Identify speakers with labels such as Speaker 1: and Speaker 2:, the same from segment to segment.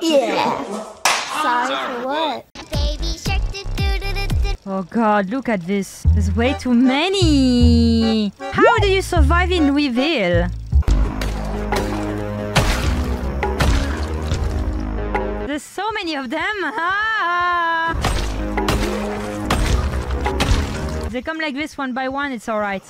Speaker 1: Yeah. Sorry for what?
Speaker 2: Oh god, look at this. There's way too many. How do you survive in Louisville? There's so many of them. Ah! They come like this one by one, it's alright.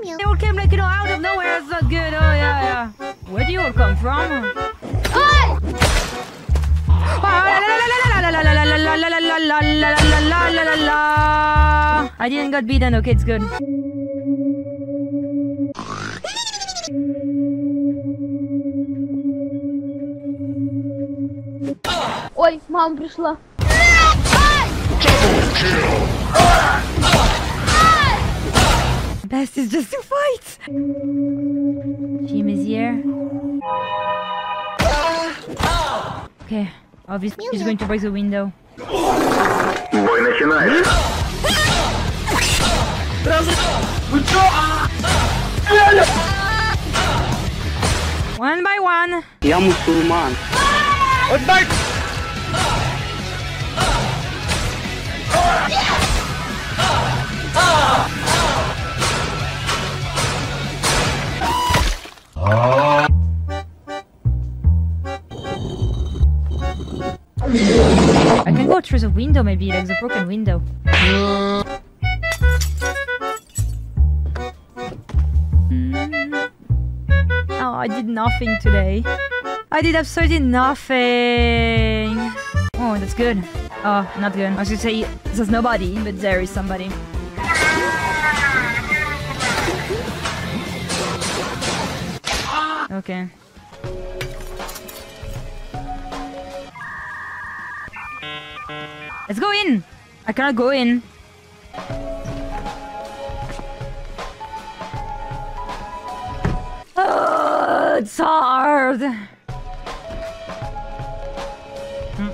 Speaker 2: Okay, what?
Speaker 3: Mew mew.
Speaker 2: They all came like, you know, out of nowhere. It's not good. Oh, yeah, yeah. Where do you all come from? I didn't get beaten. Okay, it's good.
Speaker 1: Ой, мама пришла.
Speaker 2: Best is just to fight. Team is here. Okay, obviously he's going to break the window.
Speaker 4: Бой начинается.
Speaker 2: One by one.
Speaker 5: Я мусульман.
Speaker 2: I can go through the window, maybe like the broken window. Mm. Oh, I did nothing today. I did absolutely nothing. Oh, that's good. Oh, not good. I was gonna say there's nobody, but there is somebody. Okay. Let's go in. I cannot go in. Oh, it's hard. Hmm.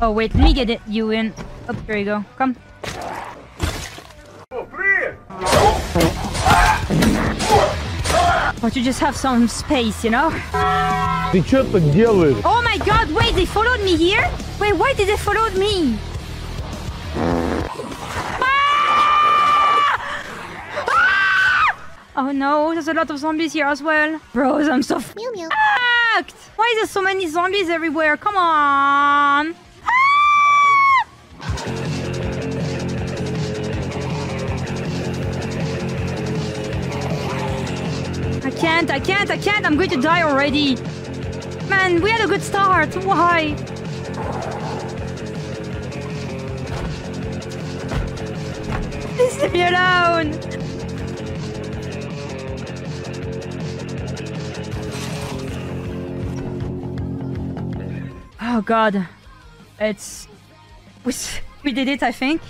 Speaker 2: Oh wait, let me get it. You in? Oh, there you go. Come. But you just have some space, you know?
Speaker 6: Ты что так делаешь?
Speaker 2: Oh my god, wait, they followed me here? Wait, why did they follow me? Ah! Ah! Oh no, there's a lot of zombies here as well. Bros, I'm so
Speaker 3: Mew mew.
Speaker 2: fucked! Why is there so many zombies everywhere? Come on! Can't, I can't, I can't, I'm going to die already. Man, we had a good start. Why? Please leave me alone. Oh god. It's... We, we did it, I think.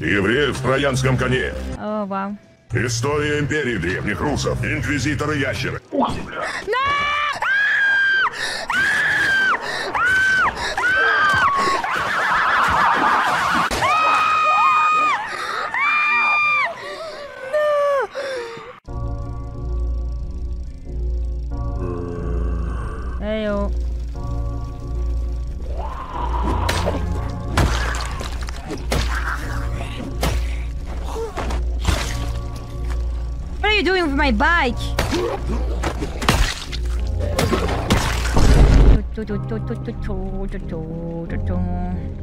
Speaker 7: Евреев в троянском коне.
Speaker 2: О, вау.
Speaker 7: История империи древних русов,
Speaker 2: инквизиторы-ящеры. Ух бля. Doing with my bike?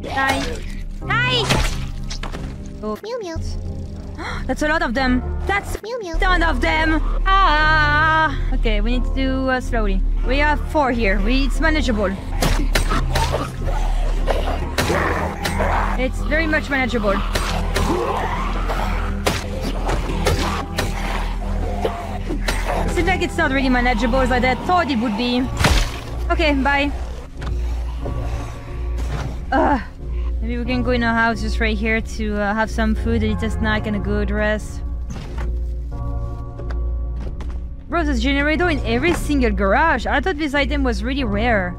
Speaker 2: Die! Die!
Speaker 3: Mew mew.
Speaker 2: That's a lot of them. That's
Speaker 3: Mew mew.
Speaker 2: ton of them. Ah. Okay, we need to do uh, slowly. We have four here. We, it's manageable. It's very much manageable. Seems like it's not really manageable as I thought it would be. Okay, bye. Ugh. Maybe we can go in a house just right here to uh, have some food, eat a snack, and a good rest. Bro, there's generator in every single garage. I thought this item was really rare.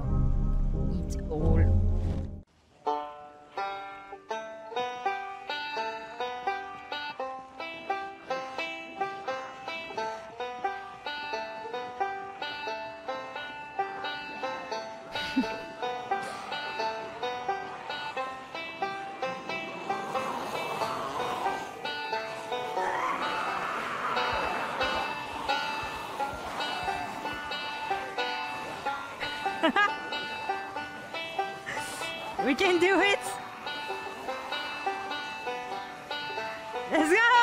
Speaker 2: We can do it! Let's go!